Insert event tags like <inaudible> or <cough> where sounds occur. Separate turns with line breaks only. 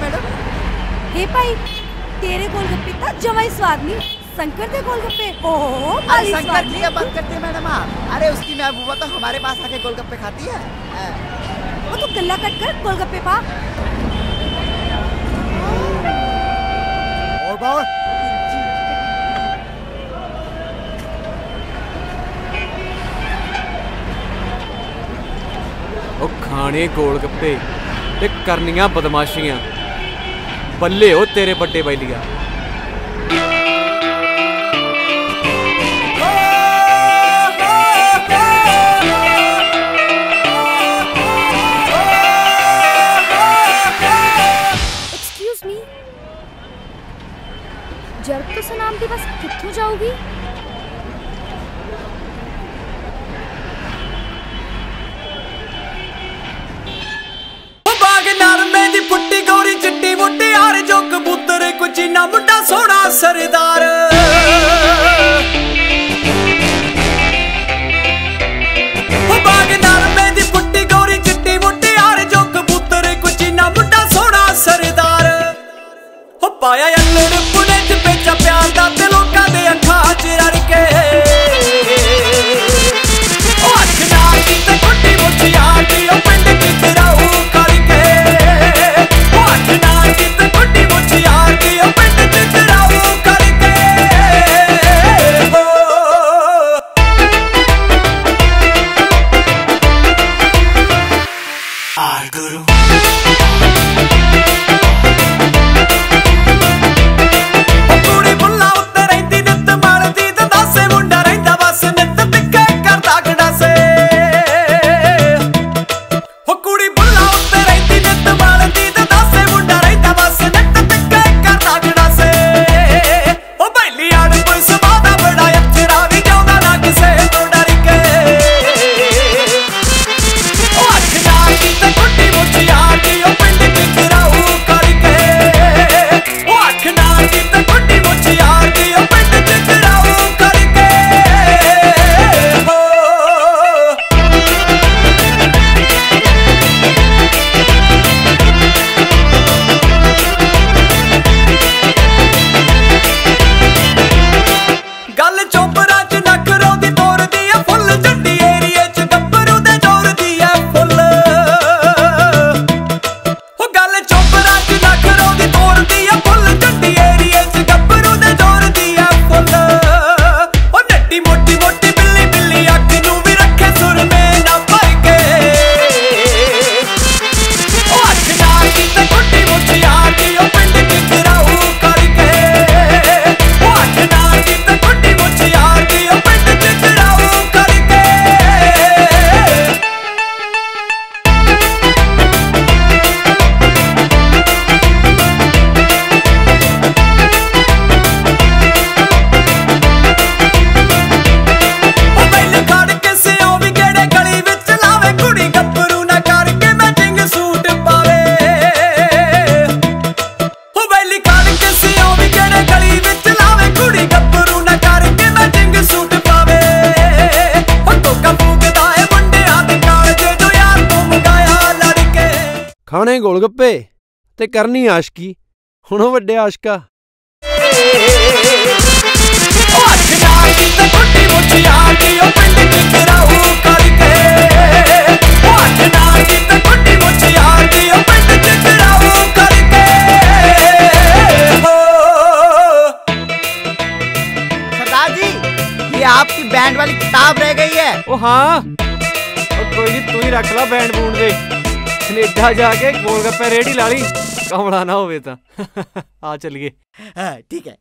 Madam. हे भाई तेरे गोलगप्पे का जमाई स्वाद नहीं। शंकर के गोलगप्पे।
शंकर जी बंद करते मैडम अरे उसकी महबूबा तो हमारे पास आके गोलगप्पे खाती है।
वो तो गला कट कर गोलगप्पे पा।
और बाबा
ਉਹ ਖਾਣੇ ਗੋਲਗੱਪੇ ਤੇ
बल्ले हो तेरे बड्डे बैलिया। लिया जर्क तो सुनाम के बस कितू जाओगी? ਮੁੰਡਾ ਸੋ
ਖਾਣੇ ਗੋਲਗੱਪੇ ਤੇ ਕਰਨੀ ਆਸ਼ਕੀ ਹੁਣ ਉਹ ਵੱਡੇ ਆਸ਼ਕਾ
ਉਹ ਅੱਖ ਨਾਲ ਦੀ ਤੇ ਗੁੱਡੀ ਮੁੱਠੀ ਆ ਗਈ ਉਹ ਪਿੰਡ ਚ ਕਰਾਉ ਕਰਕੇ ਉਹ ਅੱਖ ਨਾਲ ਦੀ ਤੇ ਗੁੱਡੀ ਮੁੱਠੀ ਆ ਗਈ ਉਹ ਪਿੰਡ ਚ ਕਰਾਉ ਕਰਕੇ
सरदार जी ये आपकी बैंड वाली किताब रह गई है
ओ हाँ और कोई नहीं तू ही रख ला बैंड बूंड दे इसने इड्डा जाके गोलगप्पे रेडी ली कमड़ा ना हो तो। <laughs> आ चलिए।
हाँ, ठीक है।